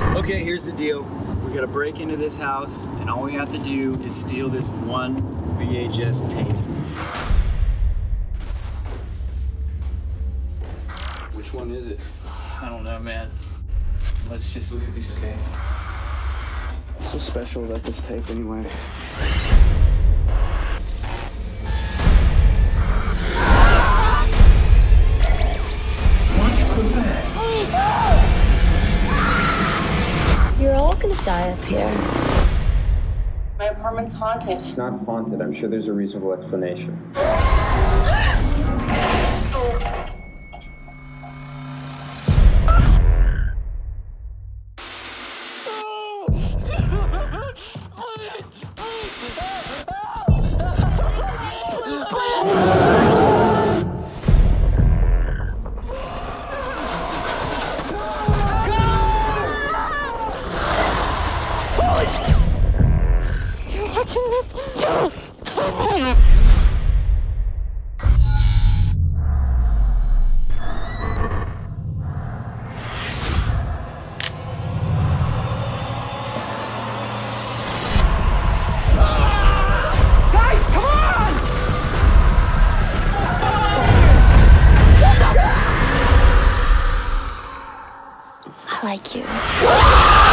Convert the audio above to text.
Okay, here's the deal. We gotta break into this house, and all we have to do is steal this one VHS tape. Which one is it? I don't know, man. Let's just. Look at these, okay? What's so special about this tape, anyway? You're gonna die up here. My apartment's haunted. It's not haunted. I'm sure there's a reasonable explanation. You're watching this? I like you.